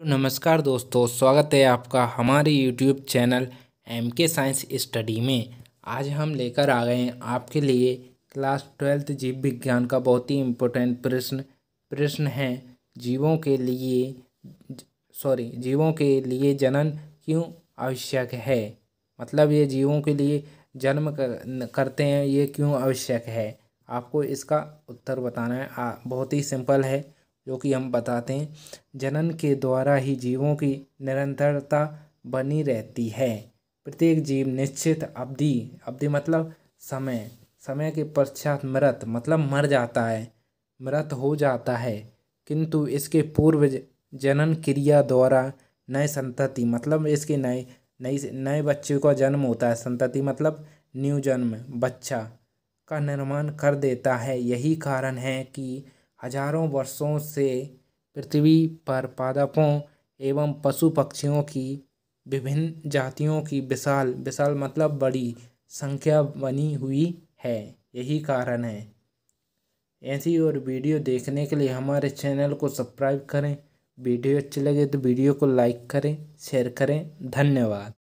नमस्कार दोस्तों स्वागत है आपका हमारे YouTube channel M K science study में। आज हम लेकर आ गए हैं आपके लिए क्लास ट्वेल्थ जीव विज्ञान का बहुत ही इम्पोर्टेंट प्रश्न। प्रश्न है जीवों के लिए सॉरी जीवों के लिए जनन क्यों आवश्यक है? मतलब ये जीवों के लिए जन्म कर, करते हैं ये क्यों आवश्यक है? आपको इसका उत्तर बताना है। आ, बहुत ही सिंपल है। जो कि हम बताते हैं, जनन के द्वारा ही जीवों की निरंतरता बनी रहती है। प्रत्येक जीव निश्चित अवधि अवधि मतलब समय समय के पश्चात मृत मतलब मर जाता है, मृत हो जाता है। किंतु इसके पूर्व जनन क्रिया द्वारा नए संतति मतलब इसके नए, नई नए बच्चे का जन्म होता है। संतति मतलब न्यू जन्म, बच्चा का निर्माण कर देता है। यही कारण है कि हज़ारों वर्षों से पृथ्वी पर पादपों एवं पशु पक्षियों की, विभिन्न जातियों की विशाल विशाल मतलब बड़ी संख्या बनी हुई है। यही कारण है। ऐसी और वीडियो देखने के लिए हमारे चैनल को सब्सक्राइब करें। वीडियो अच्छी लगे तो वीडियो को लाइक करें, शेयर करें। धन्यवाद।